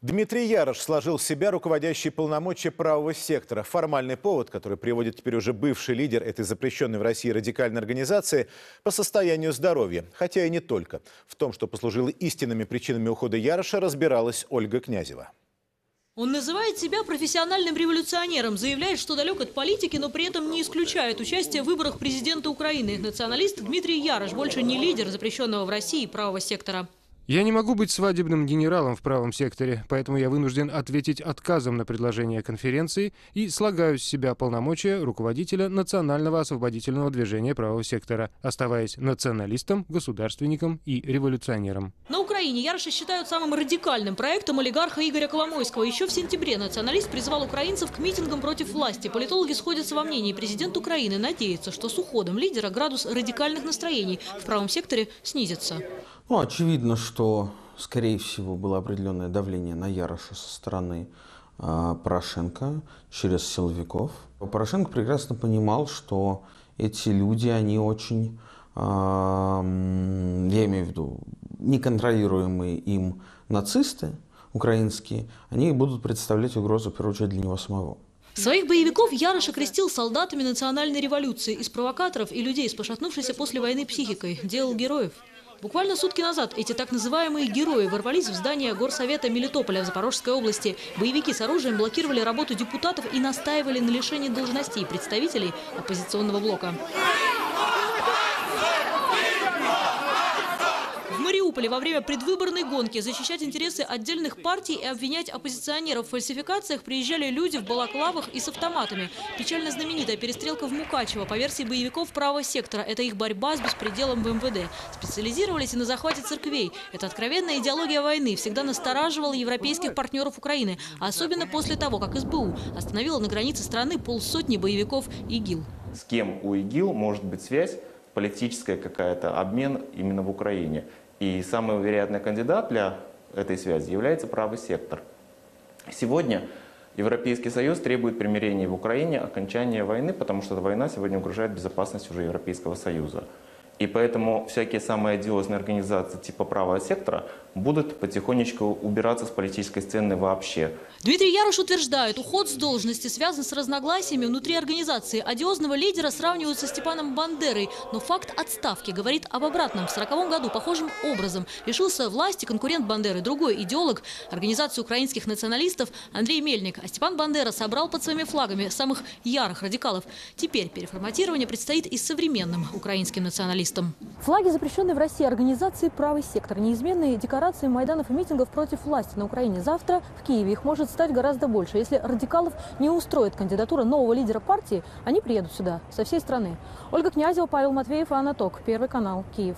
Дмитрий Ярош сложил в себя руководящие полномочия правого сектора. Формальный повод, который приводит теперь уже бывший лидер этой запрещенной в России радикальной организации по состоянию здоровья. Хотя и не только. В том, что послужило истинными причинами ухода Яроша, разбиралась Ольга Князева. Он называет себя профессиональным революционером, заявляет, что далек от политики, но при этом не исключает участие в выборах президента Украины. Националист Дмитрий Ярош больше не лидер запрещенного в России правого сектора. Я не могу быть свадебным генералом в правом секторе, поэтому я вынужден ответить отказом на предложение конференции и слагаю с себя полномочия руководителя Национального освободительного движения правого сектора, оставаясь националистом, государственником и революционером. На Украине Яроша считают самым радикальным проектом олигарха Игоря Коломойского. Еще в сентябре националист призвал украинцев к митингам против власти. Политологи сходятся во мнении. Президент Украины надеется, что с уходом лидера градус радикальных настроений в правом секторе снизится. Ну, очевидно, что, скорее всего, было определенное давление на Яроша со стороны э, Порошенко через силовиков. Порошенко прекрасно понимал, что эти люди, они очень, э, я имею в виду, неконтролируемые им нацисты украинские, они будут представлять угрозу, в первую очередь, для него самого. Своих боевиков Ярош окрестил солдатами национальной революции из провокаторов и людей с пошатнувшейся после войны психикой. Делал героев. Буквально сутки назад эти так называемые герои ворвались в здание Горсовета Мелитополя в Запорожской области. Боевики с оружием блокировали работу депутатов и настаивали на лишении должностей представителей оппозиционного блока. Мариуполе во время предвыборной гонки защищать интересы отдельных партий и обвинять оппозиционеров в фальсификациях приезжали люди в балаклавах и с автоматами. Печально знаменитая перестрелка в Мукачево по версии боевиков правого сектора. Это их борьба с беспределом в МВД. Специализировались и на захвате церквей. Это откровенная идеология войны всегда настораживала европейских партнеров Украины. Особенно после того, как СБУ остановила на границе страны полсотни боевиков ИГИЛ. С кем у ИГИЛ может быть связь политическая какая-то, обмен именно в Украине. И самый вероятный кандидат для этой связи является правый сектор. Сегодня Европейский Союз требует примирения в Украине, окончания войны, потому что эта война сегодня угрожает безопасности уже Европейского Союза. И поэтому всякие самые одиозные организации типа правого сектора будут потихонечку убираться с политической сцены вообще. Дмитрий Ярош утверждает, уход с должности связан с разногласиями внутри организации. Одиозного лидера сравнивают со Степаном Бандерой. Но факт отставки говорит об обратном. В 40 году похожим образом лишился власти конкурент Бандеры, другой идеолог организации украинских националистов Андрей Мельник. А Степан Бандера собрал под своими флагами самых ярых радикалов. Теперь переформатирование предстоит и современным украинским националистам. Флаги, запрещенные в России организации «Правый сектор», неизменные декорации майданов и митингов против власти на Украине. Завтра в Киеве их может стать гораздо больше. Если радикалов не устроит кандидатура нового лидера партии, они приедут сюда со всей страны. Ольга Князева, Павел Матвеев Анна Ток. Первый канал. Киев.